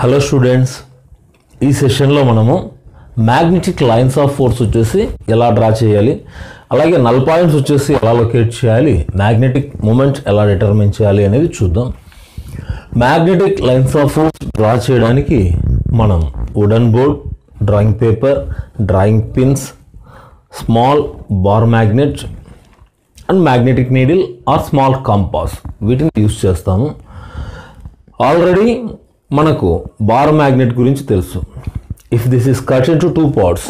Hello students ఈ సెషన్లో మనము మ్యాగ్నెటిక్ లైన్స్ ఆఫ్ ఫోర్స్ వచ్చేసి ఎలా డ్రా చేయాలి? అలాగే నల్ పాయింట్స్ వచ్చేసి ఎలా లొకేట్ చేయాలి? మ్యాగ్నెటిక్ మూమెంట్ ఎలా డిటర్మిన్ చేయాలి అనేది చూద్దాం. Magnetic lines of force draw చేయడానికి మనం wooden board drawing paper drawing pins small bar magnet and magnetic needle or small compass వీటిని యూస్ చేస్తాము. ఆల్రెడీ మనకు బార్ మ్యాగ్నెట్ గురించి తెలుసు. If this is cut into two parts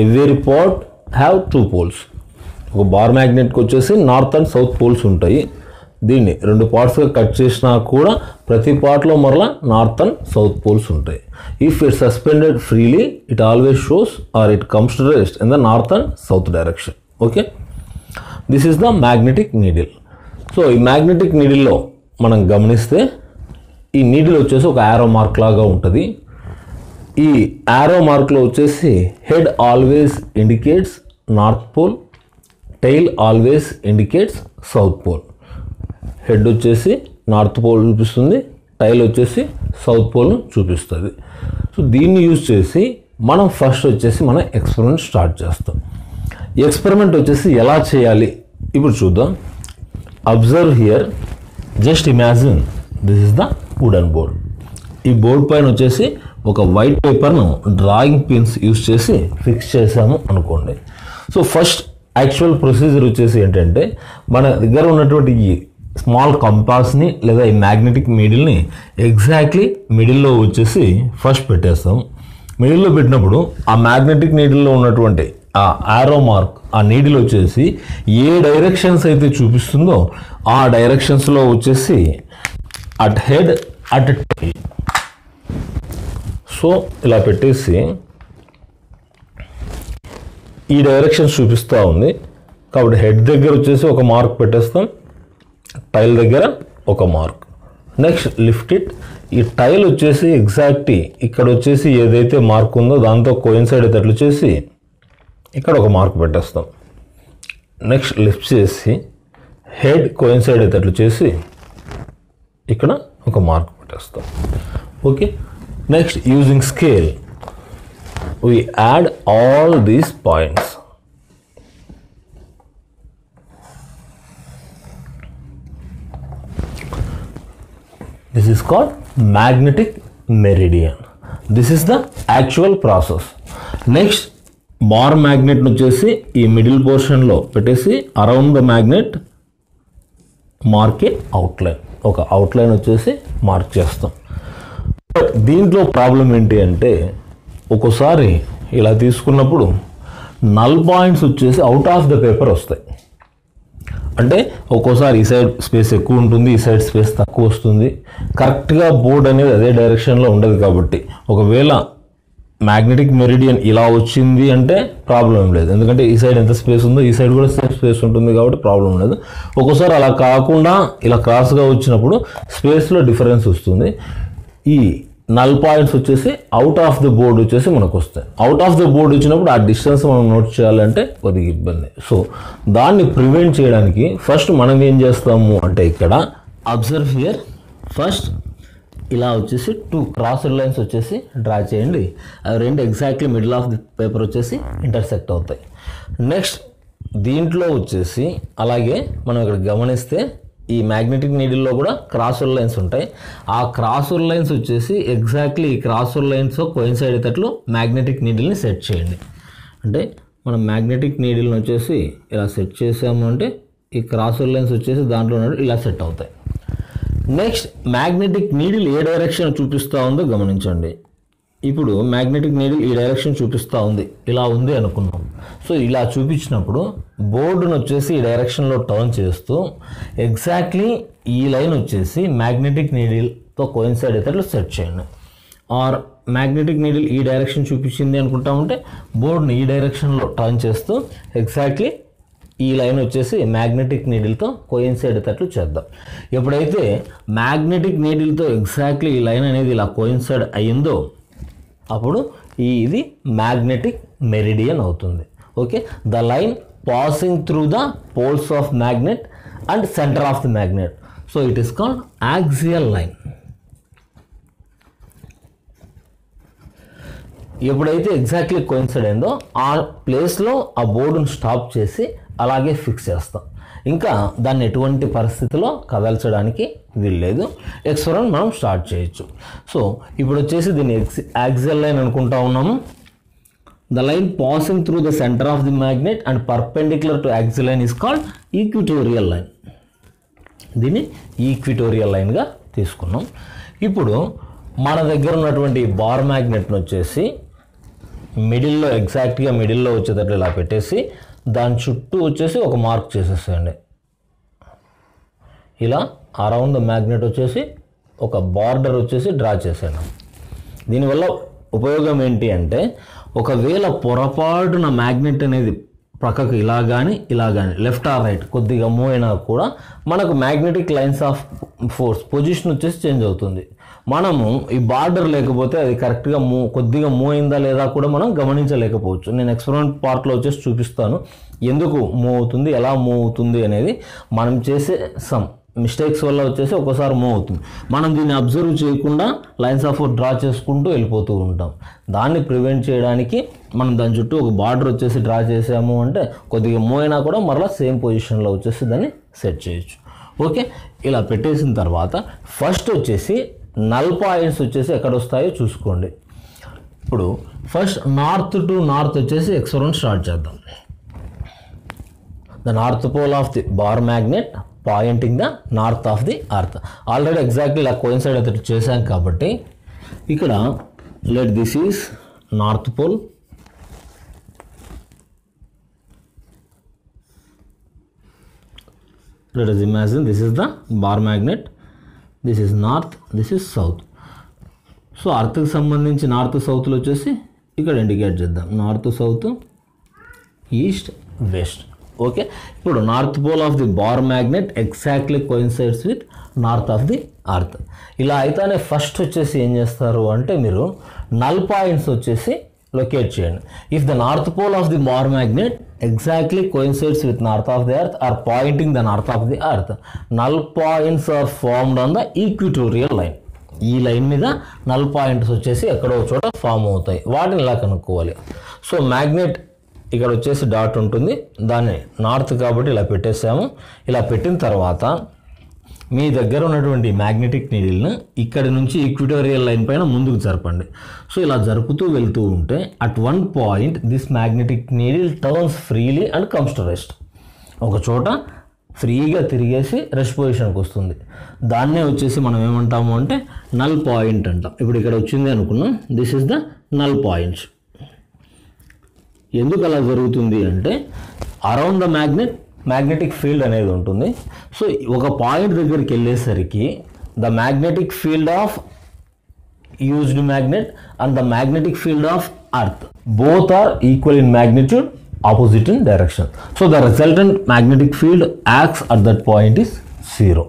every part have two poles ఒక bar మ్యాగ్నెట్కి వచ్చేసి north and south poles ఉంటాయి. దీన్ని రెండు పార్ట్స్గా కట్ చేసినా కూడా ప్రతి పార్ట్లో మరలా నార్త్ అండ్ సౌత్ పోల్స్ ఉంటాయి. If it suspended freely it always shows or it comes to rest in the north and south direction okay this is the magnetic needle so ఈ మ్యాగ్నెటిక్ నీడిల్లో మనం గమనిస్తే ఈ నీడిల్ వచ్చేసి ఒక arrow mark లాగా ఉంటుంది. ఈ యారో మార్క్లో వచ్చేసి head always indicates north pole tail always indicates south pole head వచ్చేసి నార్త్ పోల్ చూపిస్తుంది టైల్ వచ్చేసి సౌత్ పోల్ను చూపిస్తుంది. సో దీన్ని యూజ్ చేసి మనం ఫస్ట్ వచ్చేసి మన ఎక్స్పెరిమెంట్ స్టార్ట్ చేస్తాం. ఎక్స్పెరిమెంట్ వచ్చేసి ఎలా చేయాలి? ఇప్పుడు చూద్దాం. Observe here just imagine this is the wooden board ఈ బోర్డ్ పైన వచ్చేసి ఒక వైట్ పేపర్ను డ్రాయింగ్ పిన్స్ యూస్ చేసి ఫిక్స్ చేసాము అనుకోండి. సో ఫస్ట్ యాక్చువల్ ప్రొసీజర్ వచ్చేసి ఏంటంటే మన దగ్గర ఉన్నటువంటి ఈ స్మాల్ కంపాస్ని లేదా ఈ మ్యాగ్నెటిక్ మిడిల్ని ఎగ్జాక్ట్లీ మిడిల్లో వచ్చేసి ఫస్ట్ పెట్టేస్తాం మిడిల్లో పెట్టినప్పుడు ఆ మ్యాగ్నెటిక్ నీడిల్లో ఉన్నటువంటి ఆ ఆరో మార్క్ ఆ నీడిల్ వచ్చేసి ఏ డైరెక్షన్స్ అయితే చూపిస్తుందో ఆ డైరెక్షన్స్లో వచ్చేసి at head at tail. So ఇలా పెట్టేసి ఈ డైరెక్షన్స్ చూపిస్తూ ఉంది. కాబట్టి హెడ్ దగ్గర వచ్చేసి ఒక మార్క్ పెట్టేస్తాం. టైల్ దగ్గర ఒక మార్క్. Next lift it. ఈ టైల్ వచ్చేసి ఎగ్జాక్ట్ ఇక్కడ వచ్చేసి ఏదైతే మార్క్ ఉందో దాంతో కోయిన్సైడ్ అయ్యేటట్లు చేసి ఇక్కడ ఒక మార్క్ పెట్టేస్తాం. నెక్స్ట్ లిఫ్ట్ చేసి హెడ్ కోయిన్సైడ్ అయ్యేటట్లు చేసి ఇక్కడ ఒక మార్క్ పెట్టేస్తాం okay next using scale we add all these points this is called magnetic meridian this is the actual process next bar magnet వచ్చేసి ఈ మిడిల్ పోర్షన్లో పెట్టేసి అరౌండ్ ద మ్యాగ్నెట్ మార్కే అవుట్లైన్ ఒక అవుట్లైన్ వచ్చేసి మార్క్ చేస్తాం. దీంట్లో ప్రాబ్లం ఏంటి అంటే ఒక్కోసారి ఇలా తీసుకున్నప్పుడు నల్ పాయింట్స్ వచ్చేసి అవుట్ ఆఫ్ ద పేపర్ వస్తాయి. అంటే ఒక్కోసారి ఈ సైడ్ స్పేస్ ఎక్కువ ఉంటుంది ఈ సైడ్ స్పేస్ తక్కువ వస్తుంది. కరెక్ట్గా బోర్డ్ అనేది అదే డైరెక్షన్లో ఉండదు కాబట్టి ఒకవేళ మ్యాగ్నెటిక్ మెరిడియన్ ఇలా వచ్చింది అంటే ప్రాబ్లం ఏం లేదు. ఎందుకంటే ఈ సైడ్ ఎంత స్పేస్ ఉందో ఈ సైడ్ కూడా సేమ్ స్పేస్ ఉంటుంది కాబట్టి ప్రాబ్లం లేదు. ఒక్కోసారి అలా కాకుండా ఇలా క్రాస్గా వచ్చినప్పుడు స్పేస్లో డిఫరెన్స్ వస్తుంది. ఈ నల్ పాయింట్స్ వచ్చేసి అవుట్ ఆఫ్ ది బోర్డ్ వచ్చేసి మనకు వస్తాయి. అవుట్ ఆఫ్ ది బోర్డ్ వచ్చినప్పుడు ఆ డిస్టెన్స్ మనం నోట్ చేయాలంటే కొద్దిగా ఇబ్బంది. సో దాన్ని ప్రివెంట్ చేయడానికి ఫస్ట్ మనం ఏం చేస్తాము అంటే ఇక్కడ అబ్జర్వ్ హియర్ ఫస్ట్ ఇలా వచ్చేసి టూ క్రాస్ లైన్స్ వచ్చేసి డ్రా చేయండి. అవి రెండు exactly middle of the paper వచ్చేసి ఇంటర్సెక్ట్ అవుతాయి. నెక్స్ట్ దీంట్లో వచ్చేసి అలాగే మనం ఇక్కడ గమనిస్తే ఈ మ్యాగ్నెటిక్ నీడిల్లో కూడా క్రాసుర్ లైన్స్ ఉంటాయి. ఆ క్రాసుర్ లైన్స్ వచ్చేసి ఎగ్జాక్ట్లీ ఈ క్రాసుర్ లైన్స్ కోయిన్సైడ్ అయ్యేటట్లు మ్యాగ్నెటిక్ నీడిల్ని సెట్ చేయండి. అంటే మనం మ్యాగ్నెటిక్ నీడిల్ని వచ్చేసి ఇలా సెట్ చేసాము అంటే ఈ క్రాసుర్ లైన్స్ వచ్చేసి దాంట్లో ఉన్నట్టు ఇలా సెట్ అవుతాయి. నెక్స్ట్ మ్యాగ్నెటిక్ నీడిల్ ఏ డైరెక్షన్ చూపిస్తూ ఉందో గమనించండి. ఇప్పుడు మ్యాగ్నెటిక్ నీడిల్ ఈ డైరెక్షన్ చూపిస్తూ ఉంది. ఇలా ఉంది అనుకున్నాం. సో ఇలా చూపించినప్పుడు బోర్డును వచ్చేసి ఈ డైరెక్షన్లో టర్న్ చేస్తూ ఎగ్జాక్ట్లీ ఈ లైన్ వచ్చేసి మ్యాగ్నెటిక్ నీడిల్తో కోయిన్సైడ్ అయ్యేటట్లు సెట్ చేయండి. ఆర్ మ్యాగ్నెటిక్ నీడిల్ ఈ డైరెక్షన్ చూపించింది అనుకుంటా ఉంటే బోర్డుని ఈ డైరెక్షన్లో టర్న్ చేస్తూ ఎగ్జాక్ట్లీ ఈ లైన్ వచ్చేసి మ్యాగ్నెటిక్ నీడిల్తో కోయిన్సైడ్ అయ్యేటట్లు చేద్దాం. ఎప్పుడైతే మ్యాగ్నెటిక్ నీడిల్తో ఎగ్జాక్ట్లీ ఈ లైన్ అనేది ఇలా కోయిన్సైడ్ అయ్యిందో అప్పుడు ఈ ఇది మ్యాగ్నెటిక్ మెరిడియన్ అవుతుంది. Okay? The line passing through the poles of magnet and centre of the magnet so it is called axial line ఎప్పుడైతే ఎగ్జాక్ట్లీ కోయిన్సైడ్ అయిందో ఆ ప్లేస్లో ఆ బోర్డును స్టాప్ చేసి అలాగే ఫిక్స్ చేస్తాం. ఇంకా దాన్ని ఎటువంటి పరిస్థితిలో కదల్చడానికి వీల్లేదు. ఎక్స్పరన్ మనం స్టార్ట్ చేయొచ్చు. సో ఇప్పుడు వచ్చేసి దీన్ని ఎక్స్ యాక్సెల్ లైన్ అనుకుంటా ఉన్నాము. The line passing through the centre of the magnet and perpendicular to axial line is called equatorial line దీన్ని ఈక్విటోరియల్ లైన్గా తీసుకున్నాం. ఇప్పుడు మన దగ్గర ఉన్నటువంటి బార్ మ్యాగ్నెట్ను వచ్చేసి మిడిల్లో ఎగ్జాక్ట్గా మిడిల్లో వచ్చేటట్లు ఇలా పెట్టేసి దాని చుట్టూ వచ్చేసి ఒక మార్క్ చేసేసేయండి. ఇలా అరౌండ్ ద మ్యాగ్నెట్ వచ్చేసి ఒక బార్డర్ వచ్చేసి డ్రా చేసాను దీనివల్ల ఉపయోగం ఏంటి అంటే ఒకవేళ పొరపాటున మ్యాగ్నెట్ అనేది ప్రక్కకు ఇలా కానీ ఇలా కానీ లెఫ్ట్ ఆర్ రైట్ కొద్దిగా మూవ్ అయినా కూడా మనకు magnetic lines of force position వచ్చేసి చేంజ్ అవుతుంది. మనము ఈ బార్డర్ లేకపోతే అది కరెక్ట్గా మూవ్ కొద్దిగా మూవ్ అయిందా లేదా కూడా మనం గమనించలేకపోవచ్చు. నేను ఎక్స్పెరిమెంట్ పార్ట్లో వచ్చేసి చూపిస్తాను. ఎందుకు మూవ్ అవుతుంది? ఎలా మూవ్ అవుతుంది అనేది మనం చేసే సమ్ మిస్టేక్స్ వల్ల వచ్చేసి ఒక్కోసారి మూవ్ అవుతుంది. మనం దీన్ని అబ్జర్వ్ చేయకుండా లైన్స్ ఆఫ్ డ్రా చేసుకుంటూ వెళ్ళిపోతూ ఉంటాం. దాన్ని ప్రివెంట్ చేయడానికి మనం దాని చుట్టూ ఒక బార్డర్ వచ్చేసి డ్రా చేసాము అంటే కొద్దిగా మూవ్ అయినా కూడా మరలా సేమ్ పొజిషన్లో వచ్చేసి దాన్ని సెట్ చేయొచ్చు. ఓకే? ఇలా పెట్టేసిన తర్వాత ఫస్ట్ వచ్చేసి నల్ పాయింట్స్ వచ్చేసి ఎక్కడ వస్తాయో చూసుకోండి. ఇప్పుడు ఫస్ట్ నార్త్ టు నార్త్ వచ్చేసి ఎక్స్పరౌండ్ స్టార్ట్ చేద్దాం. The north pole of the bar magnet pointing the north of the earth. Already exactly ఇలా కోయిన్సైడ్ అయితే చేశాం కాబట్టి ఇక్కడ let this is north pole. Let us imagine this is the bar magnet. This is north this is south. So అర్త్కి సంబంధించి north సౌత్లో వచ్చేసి ఇక్కడ indicate చేద్దాం. North south east west. Okay? ఇప్పుడు north pole of the bar magnet exactly coincides with north of the earth. ఇలా అయితేనే first వచ్చేసి ఏం చేస్తారు అంటే మీరు నల్ పాయింట్స్ వచ్చేసి లొకేట్ చేయండి. If the north pole of the bar magnet exactly coincides with north of the earth or pointing the north of the earth null points are formed on the equatorial line ఈ line మీద null points వచ్చేసి ఎక్కడో ఒక చోట form అవుతాయి. వాటిని ఇలా కనుక్కోవాలి? సో మ్యాగ్నెట్ ఇక్కడ వచ్చేసి డాట్ ఉంటుంది. దాన్ని నార్త్ కాబట్టి ఇలా పెట్టేసాము. ఇలా పెట్టిన తర్వాత మీ దగ్గర ఉన్నటువంటి మ్యాగ్నెటిక్ నీడిల్ని ఇక్కడి నుంచి ఈక్విటోరియల్ లైన్ పైన ముందుకు జరపండి. సో ఇలా జరుపుతూ వెళ్తూ ఉంటే at one point this magnetic needle turns freely and comes to rest ఒక చోట ఫ్రీగా తిరిగేసి రెస్ట్ పొజిషన్కి వస్తుంది. దాన్నే వచ్చేసి మనం ఏమంటాము అంటే నల్ పాయింట్ అంటాం. ఇప్పుడు ఇక్కడ వచ్చింది అనుకున్నాం. This is the null points ఎందుకు అలా జరుగుతుంది అంటే around the magnet magnetic field అనేది ఉంటుంది. సో ఒక పాయింట్ దగ్గరికి వెళ్ళేసరికి the magnetic field of used magnet and the magnetic field of earth. Both are equal in magnitude opposite in direction. So the resultant magnetic field acts at that point is zero.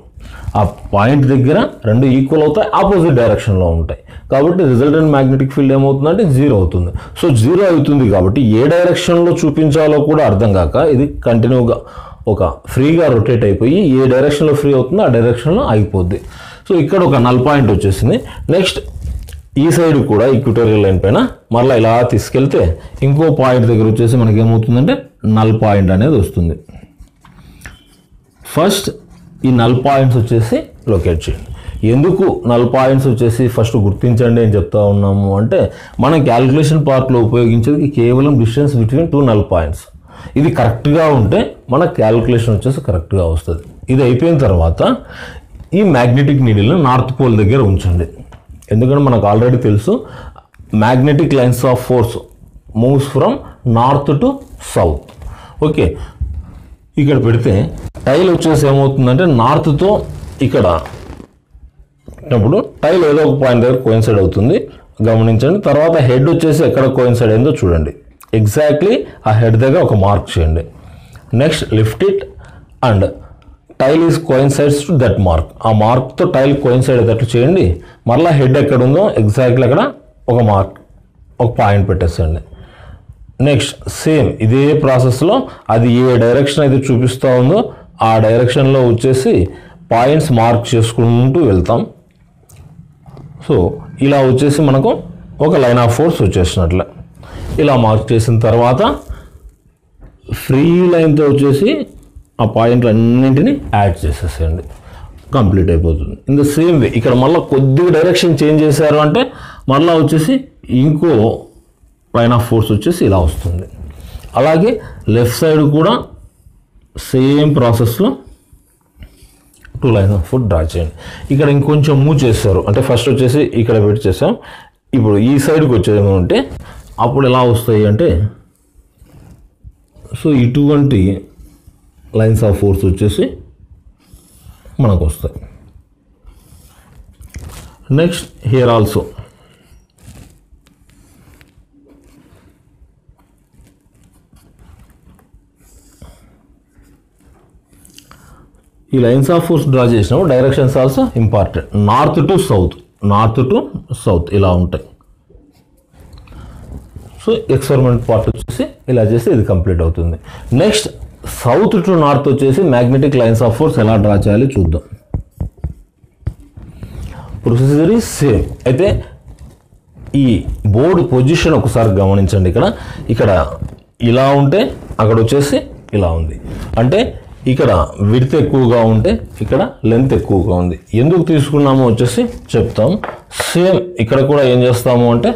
ఆ point దగ్గర రెండు equal అవుతాయి opposite డైరెక్షన్లో ఉంటాయి. కాబట్టి resultant magnetic field ఏమవుతుందంటే zero అవుతుంది. So zero అవుతుంది కాబట్టి ఏ డైరెక్షన్లో చూపించాలో కూడా అర్థం కాక ఇది కంటిన్యూగా ఒక ఫ్రీగా రొటేట్ అయిపోయి ఏ డైరెక్షన్లో ఫ్రీ అవుతుందో ఆ డైరెక్షన్లో ఆగిపోద్ది. సో ఇక్కడ ఒక నల్ పాయింట్ వచ్చేసింది. నెక్స్ట్ ఈ సైడ్ కూడా ఈక్విటోరియల్ లైన్ పైన మళ్ళీ ఇలా తీసుకెళ్తే ఇంకో పాయింట్ దగ్గర వచ్చేసి మనకి ఏమవుతుందంటే నల్ పాయింట్ అనేది వస్తుంది. ఫస్ట్ ఈ నల్ పాయింట్స్ వచ్చేసి లొకేట్ చేయండి. ఎందుకు నల్ పాయింట్స్ వచ్చేసి ఫస్ట్ గుర్తించండి అని చెప్తా ఉన్నాము అంటే మనం క్యాలిక్యులేషన్ పార్ట్లో ఉపయోగించేది కేవలం distance between two null points ఇది కరెక్ట్గా ఉంటే మన క్యాలిక్యులేషన్ వచ్చేసి కరెక్ట్గా వస్తుంది. ఇది అయిపోయిన తర్వాత ఈ మ్యాగ్నెటిక్ నీడిల్ని నార్త్ పోల్ దగ్గర ఉంచండి. ఎందుకంటే మనకు ఆల్రెడీ తెలుసు magnetic lines of force moves from north to south. Okay ఇక్కడ పెడితే టైల్ వచ్చేసి ఏమవుతుందంటే నార్త్తో ఇక్కడ అప్పుడు టైల్ ఏదో ఒక పాయింట్ దగ్గర కోయిన్సైడ్ అవుతుంది. గమనించండి తర్వాత హెడ్ వచ్చేసి ఎక్కడ కోయిన్సైడ్ అయిందో చూడండి. ఎగ్జాక్ట్లీ ఆ హెడ్ దగ్గర ఒక మార్క్ చేయండి. Next lift it and tail is coincides to that mark ఆ మార్క్తో టైల్ కోయిన్సైడ్ అయ్యేటట్లు చేయండి. మరలా హెడ్ ఎక్కడ ఉందో ఎగ్జాక్ట్లీ అక్కడ ఒక మార్క్ ఒక పాయింట్ పెట్టేసేయండి. నెక్స్ట్ సేమ్ ఇదే ప్రాసెస్లో అది ఏ డైరెక్షన్ అయితే చూపిస్తూ ఉందో ఆ డైరెక్షన్లో వచ్చేసి పాయింట్స్ మార్క్ చేసుకుంటూ వెళ్తాం. సో ఇలా వచ్చేసి మనకు ఒక లైన్ ఆఫ్ ఫోర్స్ వచ్చేసినట్లే. ఇలా మార్క్ చేసిన తర్వాత ఫ్రీ లైన్తో వచ్చేసి ఆ పాయింట్లు అన్నింటినీ యాడ్ చేసేసేయండి. కంప్లీట్ అయిపోతుంది. ఇన్ ద సేమ్ వే ఇక్కడ మళ్ళీ కొద్దిగా డైరెక్షన్ చేంజ్ చేశారు అంటే మళ్ళీ వచ్చేసి ఇంకో లైన్ ఆఫ్ ఫోర్స్ వచ్చేసి ఇలా వస్తుంది. అలాగే లెఫ్ట్ సైడ్ కూడా సేమ్ ప్రాసెస్లో two lines of food draw చేయండి. ఇక్కడ ఇంకొంచెం మూవ్ చేస్తారు అంటే ఫస్ట్ వచ్చేసి ఇక్కడ పెట్టి చేసాం ఇప్పుడు ఈ సైడ్కి వచ్చేది ఏమంటే అప్పుడు ఎలా వస్తాయి అంటే సో ఇటువంటి లైన్స్ ఆఫ్ ఫోర్స్ వచ్చేసి మనకు వస్తాయి. నెక్స్ట్ హియర్ ఆల్సో ఈ లైన్స్ ఆఫ్ ఫోర్స్ డ్రా చేసినప్పుడు directions also important north to south north to south ఇలా ఉంటాయి. సో ఎక్స్పెరిమెంట్ పార్ట్ వచ్చేసి ఇలా చేస్తే ఇది కంప్లీట్ అవుతుంది. నెక్స్ట్ సౌత్ టు నార్త్ వచ్చేసి మ్యాగ్నెటిక్ లైన్స్ ఆఫ్ ఫోర్స్ ఎలా డ్రా చేయాలి చూద్దాం. ప్రొసీజర్ ఈజ్ సేమ్ అయితే ఈ బోర్డు పొజిషన్ ఒకసారి గమనించండి ఇక్కడ. ఇక్కడ ఇలా ఉంటే అక్కడ వచ్చేసి ఇలా ఉంది. అంటే ఇక్కడ విడ్త్ ఎక్కువగా ఉంటే ఇక్కడ లెంత్ ఎక్కువగా ఉంది. ఎందుకు తీసుకున్నామో వచ్చేసి చెప్తాం. సేమ్ ఇక్కడ కూడా ఏం చేస్తాము అంటే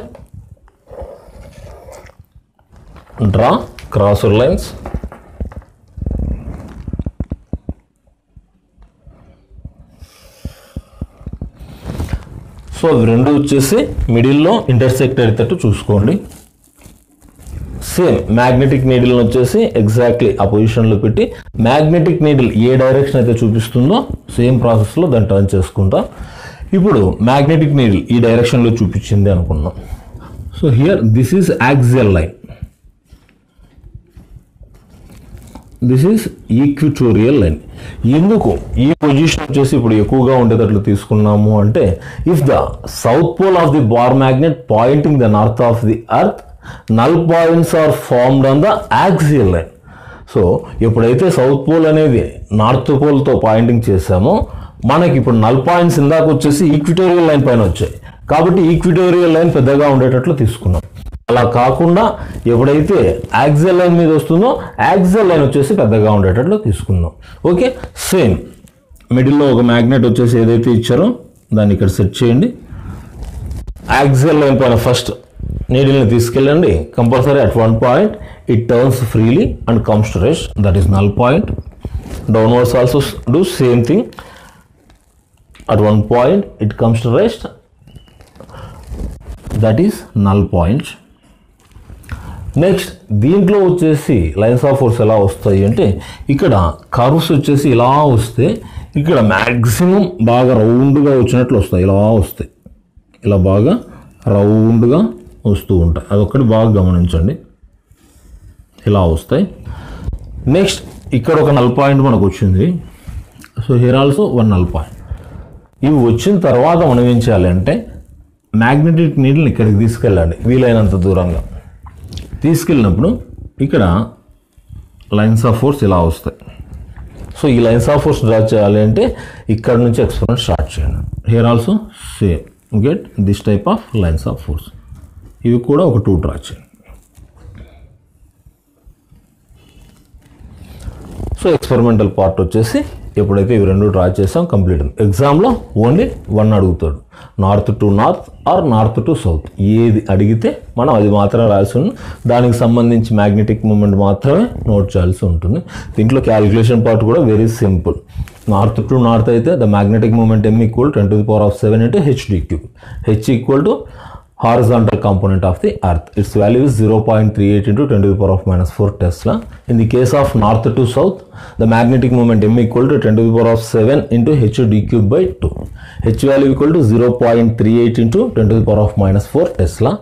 డ్రా క్రాసర్ లైన్స్ సో అవి రెండు వచ్చేసి మిడిల్లో ఇంటర్సెక్ట్ అయ్యేటట్టు చూసుకోండి. సేమ్ మ్యాగ్నెటిక్ నీడిల్ని వచ్చేసి ఎగ్జాక్ట్లీ ఆ పొజిషన్లో పెట్టి మ్యాగ్నెటిక్ నీడిల్ ఏ డైరెక్షన్ అయితే చూపిస్తుందో సేమ్ ప్రాసెస్లో దాన్ని టర్న్ చేసుకుంటాం. ఇప్పుడు మ్యాగ్నెటిక్ నీడిల్ ఈ డైరెక్షన్లో చూపించింది అనుకున్నాం so here this is axial line this is equatorial line ఎందుకు? ఈ పొజిషన్ వచ్చేసి ఇప్పుడు ఎక్కువగా ఉండేటట్లు తీసుకున్నాము అంటే if the south pole of the bar magnet pointing the north of the earth null points are formed on the axial line so ఎప్పుడైతే south pole అనేది నార్త్ పోల్తో పాయింటింగ్ చేసామో మనకి ఇప్పుడు నల్ పాయింట్స్ ఇందాక వచ్చేసి ఈక్విటోరియల్ లైన్ పైన వచ్చాయి. కాబట్టి ఈక్విటోరియల్ లైన్ పెద్దగా ఉండేటట్లు తీసుకున్నాం. అలా కాకుండా ఎప్పుడైతే యాక్సెల్ లైన్ మీద వస్తుందో యాక్సెల్ లైన్ వచ్చేసి పెద్దగా ఉండేటట్లు తీసుకుందాం. ఓకే? సేమ్ మిడిల్లో ఒక మ్యాగ్నెట్ వచ్చేసి ఏదైతే ఇచ్చారో దాన్ని ఇక్కడ సెట్ చేయండి. యాక్సెల్ లైన్ పైన ఫస్ట్ నీడిల్ని తీసుకెళ్ళండి. Compulsory at one point it turns freely and comes to rest that is null point downwards also do same thing at one point it comes to rest that is null point next దీంట్లో వచ్చేసి lines of force ఎలా వస్తాయి అంటే ఇక్కడ curves వచ్చేసి ఇలా వస్తే ఇక్కడ మ్యాక్సిమం బాగా రౌండ్గా వచ్చినట్లు వస్తాయి. ఇలా వస్తాయి. ఇలా బాగా రౌండ్గా వస్తూ ఉంటాయి. అదొక్కటి బాగా గమనించండి. ఇలా వస్తాయి. నెక్స్ట్ ఇక్కడ ఒక నల్ పాయింట్ మనకు వచ్చింది. So here also one null point ఇవి వచ్చిన తర్వాత మనం ఏం చేయాలంటే మ్యాగ్నెటిక్ నీడిల్ని ఇక్కడికి తీసుకెళ్ళండి వీలైనంత దూరంగా. తీసుకెళ్ళినప్పుడు ఇక్కడ లైన్స్ ఆఫ్ ఫోర్స్ ఇలా వస్తాయి. సో ఈ లైన్స్ ఆఫ్ ఫోర్స్ డ్రా చేయాలి అంటే ఇక్కడ నుంచి ఎక్స్పెరిమెంట్ స్టార్ట్ చేయండి here also same get this type of lines of force ఇవి కూడా ఒక టూ డ్రా చేయండి సో ఎక్స్పెరిమెంటల్ పార్ట్ వచ్చేసి ఎప్పుడైతే ఇవి రెండు డ్రా చేసాం కంప్లీట్ ఎగ్జామ్లో ఓన్లీ వన్ అడుగుతాడు. North to north or north to south. ఏది అడిగితే మనం అది మాత్రం రాసి ఉంది దానికి సంబంధించి మ్యాగ్నెటిక్ మూమెంట్ మాత్రమే నోట్ చేయాల్సి ఉంటుంది. దీంట్లో క్యాలిక్యులేషన్ పార్ట్ కూడా very simple. North to north అయితే the magnetic moment m equal ten to the power of seven into h d cube h equal to horizontal component of the earth its value is 0.38 into 10 to the power of minus 4 tesla in the case of north to south the magnetic moment m equal to 10 to the power of 7 into h d cube by 2 h value equal to 0.38 into 10 to the power of minus 4 tesla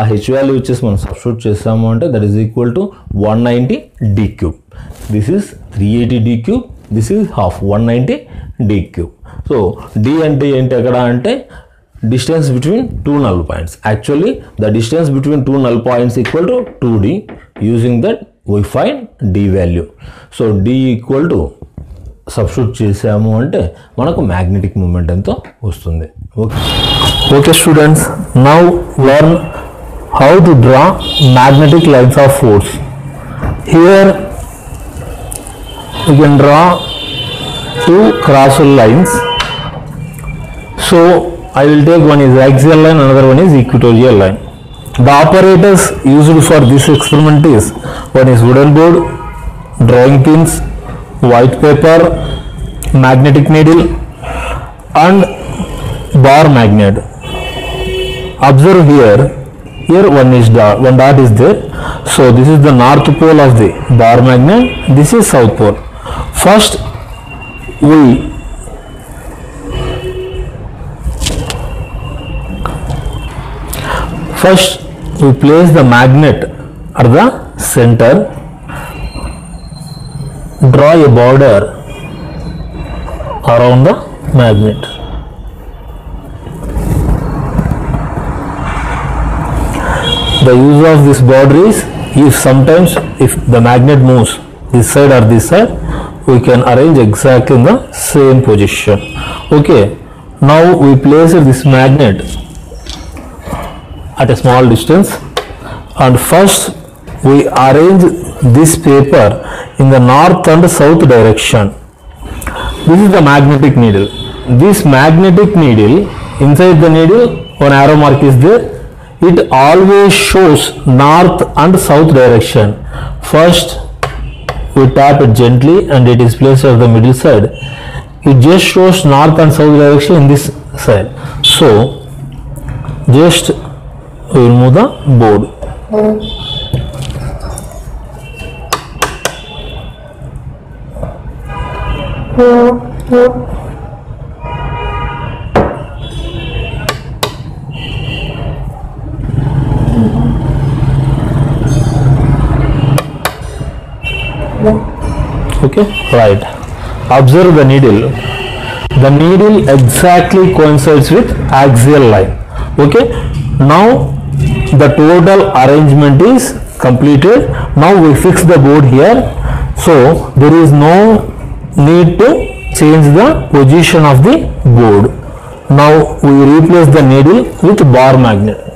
ఆ h value వచ్చేసి మనం substitute చేసాము అంటే that is equal to one ninety d cube this is three eighty d cube this is half one ninety d cube so d అంటే ఏంటి ఎక్కడ అంటే distance between two null points. Actually, the distance between two null points equal to 2d. Using that, we find d value. So, d equal to substitute చేసాము అంటే మనకు magnetic moment ఎంతో వస్తుంది okay okay students now learn how to draw magnetic lines of force here you can draw two crossal lines so i will take one is axial line another one is equatorial line. The operators used for this experiment is one is wooden board drawing pins white paper magnetic needle and bar magnet. Observe here. Here one is dot one dot is there. So this is the north pole of the bar magnet. This is south pole. First we first we place the magnet at the center draw a border around the magnet. The use of this border is if sometimes if the magnet moves this side or this side we can arrange exactly in the same position. Okay now we place this magnet at a small distance. And first we arrange this paper in the north and south direction. This is the magnetic needle. This magnetic needle inside the needle one arrow mark is there. It always shows north and south direction. First we tap it gently and it is placed at the middle side. It just shows north and south direction in this side. So just the board okay right. Observe the needle. The needle exactly coincides with axial line. Okay now the total arrangement is completed. Now we fix the board here. So there is no need to change the position of the board. Now we replace the needle with bar magnet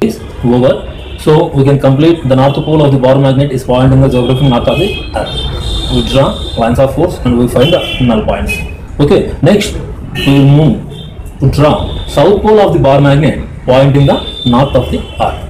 is over. So we can complete the north pole of the bar magnet is pointing the geographic north of the earth. We draw lines of force and we find the null points. Okay, next we will move to draw south pole of the bar magnet pointing the north of the earth.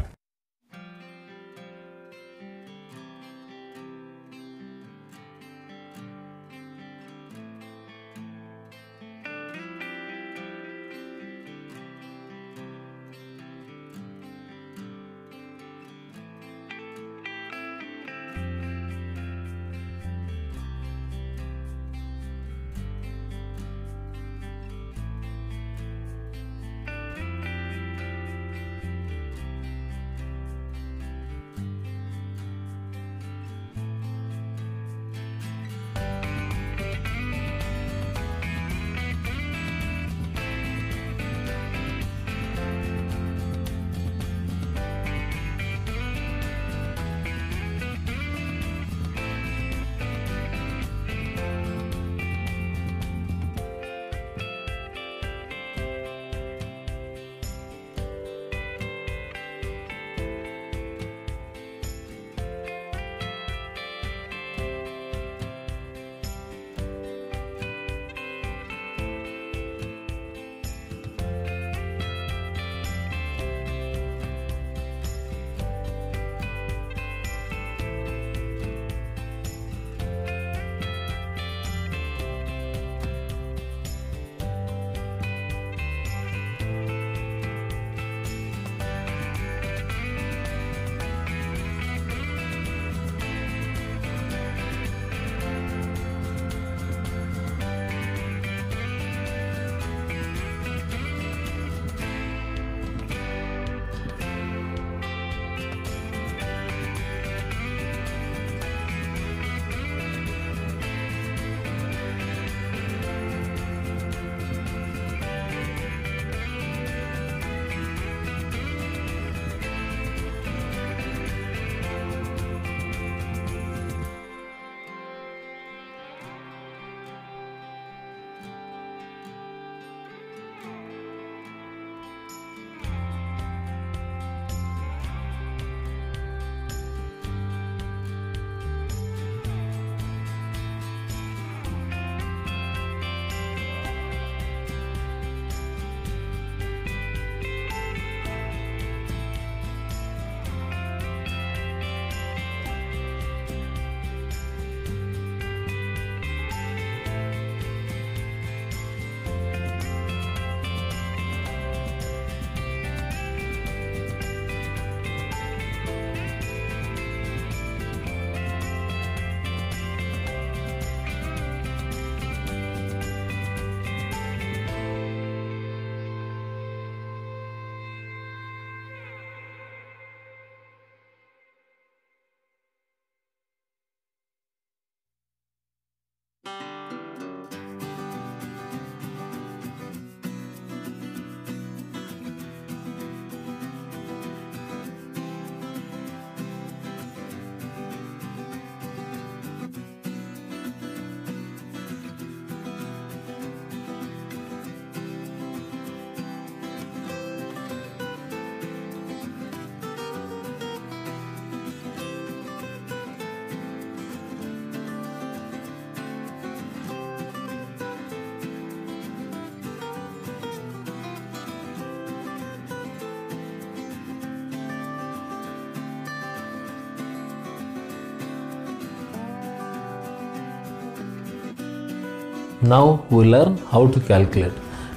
Now we learn how to calculate.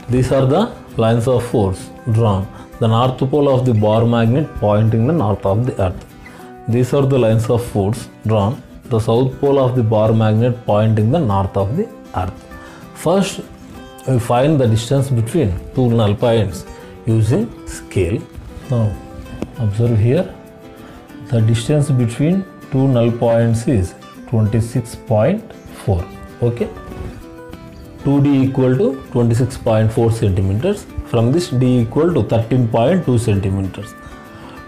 These are the lines of force drawn. The north pole of the bar magnet pointing the north of the earth. These are the lines of force drawn. The south pole of the bar magnet pointing the north of the earth. First, we find the distance between two null points using scale. Now, observe here. The distance between two null points is 26.4. Okay. 2d equal to 26.4 centimeters. From this d equal to 13.2 centimeters.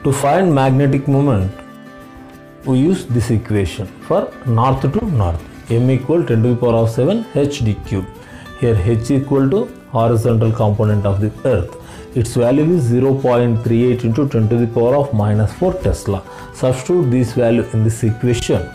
To find magnetic moment, we use this equation for north to north. m equal 10 to the power of 7 h d cube. Here h equal to horizontal component of the earth. its value is 0.38 into 10 to the power of minus 4 Tesla. Substitute this value in this equation.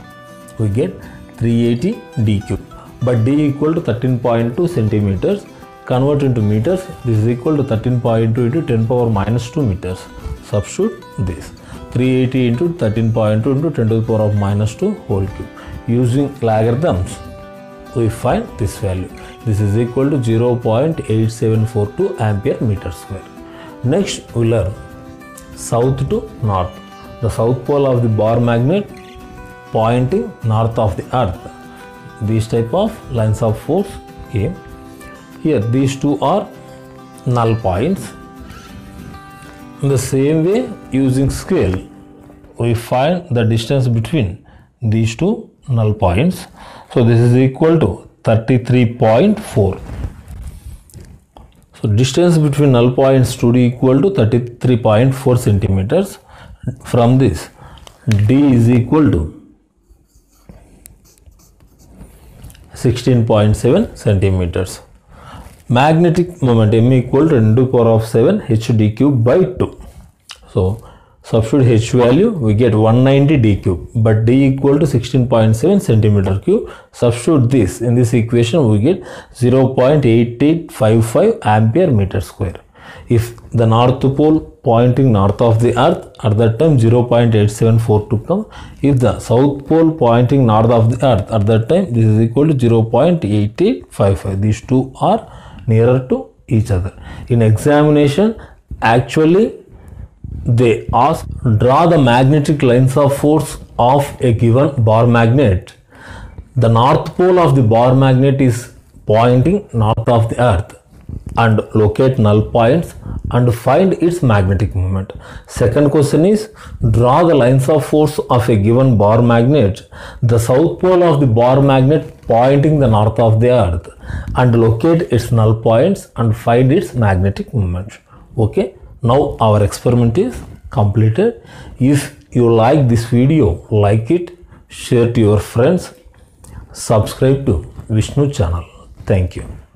We get 380 d cube. But d equal to 13.2 centimeters. Convert into meters. This is equal to 13.2 into 10 power minus 2 meters. Substitute this. 380 into 13.2 into 10 to the power of minus 2 whole cube. Using logarithms, we find this value. This is equal to 0.8742 ampere meter square. Next, we learn south to north. The south pole of the bar magnet pointing north of the earth. These type of lines of force. Here, these two are null points. In the same way, using scale, we find the distance between these two null points. So this is equal to 33.4. So distance between null points to be equal to 33.4 centimeters. From this, d is equal to 16.7 centimeters. Magnetic moment m equal to 10 to the power of 7 h d cube by 2. So substitute h value we get 190 d cube but d equal to 16.7 centimeter cube substitute this in this equation we get 0.8855 ampere meter square if the north pole pointing north of the earth. At that time 0.8742 come if the south pole pointing north of the earth at that time this is equal to 0.8855 these two are nearer to each other. In examination actually they ask draw the magnetic lines of force of a given bar magnet. The north pole of the bar magnet is pointing north of the earth and locate null points and find its magnetic moment. Second question is draw the lines of force of a given bar magnet the south pole of the bar magnet pointing the north of the earth and locate its null points and find its magnetic moment. Okay? Now our experiment is completed. If you like this video like it share to your friends. Subscribe to vishnu channel. Thank you